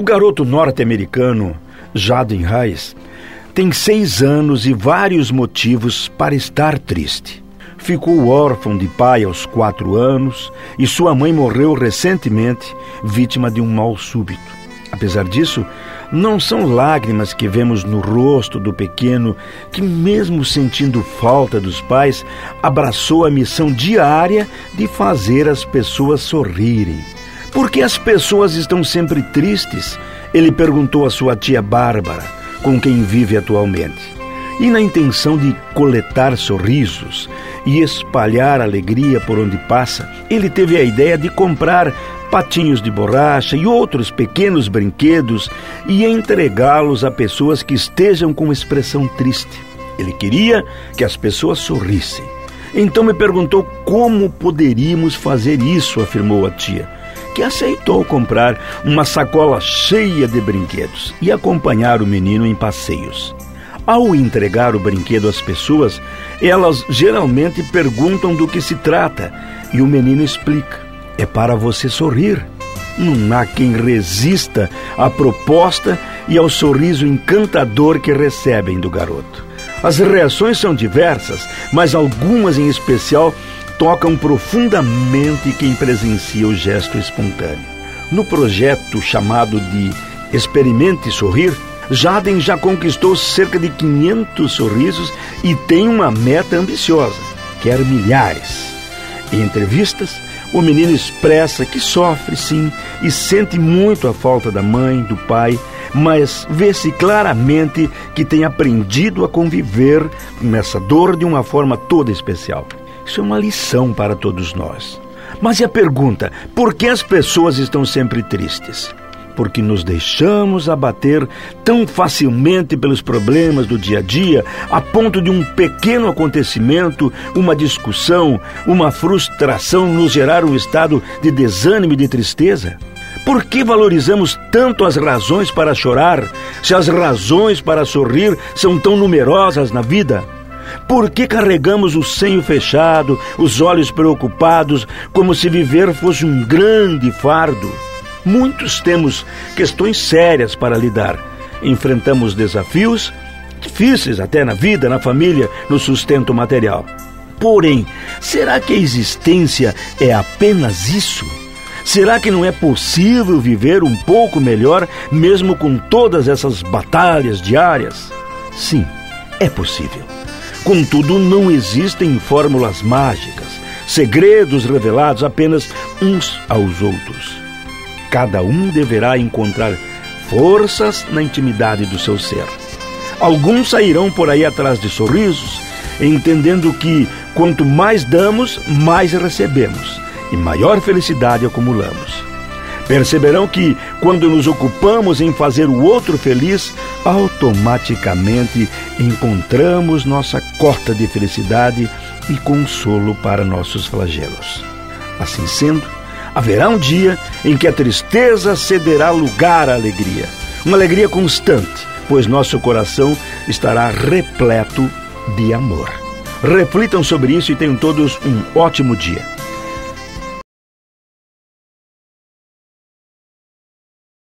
O garoto norte-americano Jaden Reis tem seis anos e vários motivos para estar triste. Ficou órfão de pai aos quatro anos e sua mãe morreu recentemente, vítima de um mal súbito. Apesar disso, não são lágrimas que vemos no rosto do pequeno que, mesmo sentindo falta dos pais, abraçou a missão diária de fazer as pessoas sorrirem. Por que as pessoas estão sempre tristes? Ele perguntou à sua tia Bárbara, com quem vive atualmente. E na intenção de coletar sorrisos e espalhar alegria por onde passa, ele teve a ideia de comprar patinhos de borracha e outros pequenos brinquedos e entregá-los a pessoas que estejam com expressão triste. Ele queria que as pessoas sorrissem. Então me perguntou como poderíamos fazer isso, afirmou a tia, que aceitou comprar uma sacola cheia de brinquedos e acompanhar o menino em passeios. Ao entregar o brinquedo às pessoas, elas geralmente perguntam do que se trata e o menino explica é para você sorrir. Não há quem resista à proposta e ao sorriso encantador que recebem do garoto. As reações são diversas, mas algumas em especial tocam profundamente quem presencia o gesto espontâneo. No projeto chamado de Experimente Sorrir, Jaden já conquistou cerca de 500 sorrisos e tem uma meta ambiciosa: quer milhares. Em entrevistas, o menino expressa que sofre, sim, e sente muito a falta da mãe, do pai, mas vê-se claramente que tem aprendido a conviver com essa dor de uma forma toda especial. Isso é uma lição para todos nós. Mas e a pergunta: por que as pessoas estão sempre tristes? porque nos deixamos abater tão facilmente pelos problemas do dia a dia, a ponto de um pequeno acontecimento, uma discussão, uma frustração nos gerar um estado de desânimo e de tristeza? Por que valorizamos tanto as razões para chorar, se as razões para sorrir são tão numerosas na vida? Por que carregamos o senho fechado, os olhos preocupados, como se viver fosse um grande fardo? Muitos temos questões sérias para lidar. Enfrentamos desafios difíceis até na vida, na família, no sustento material. Porém, será que a existência é apenas isso? Será que não é possível viver um pouco melhor mesmo com todas essas batalhas diárias? Sim, é possível. Contudo, não existem fórmulas mágicas, segredos revelados apenas uns aos outros. Cada um deverá encontrar forças na intimidade do seu ser. Alguns sairão por aí atrás de sorrisos, entendendo que quanto mais damos, mais recebemos e maior felicidade acumulamos. Perceberão que quando nos ocupamos em fazer o outro feliz, automaticamente encontramos nossa cota de felicidade e consolo para nossos flagelos. Assim sendo, haverá um dia em que a tristeza cederá lugar à alegria. Uma alegria constante, pois nosso coração estará repleto de amor. Reflitam sobre isso e tenham todos um ótimo dia.